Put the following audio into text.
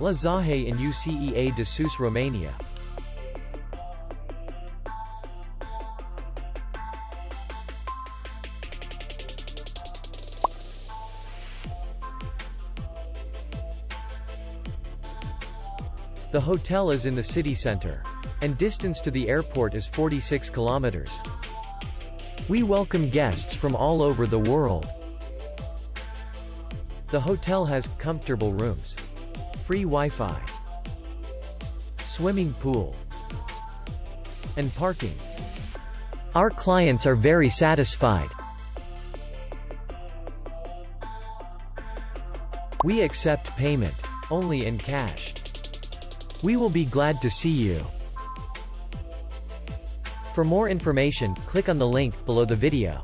La Zahei in UCEA de Sus Romania. The hotel is in the city center. And distance to the airport is 46 kilometers. We welcome guests from all over the world. The hotel has comfortable rooms, free Wi-Fi, swimming pool, and parking. Our clients are very satisfied. We accept payment, only in cash. We will be glad to see you. For more information, click on the link below the video.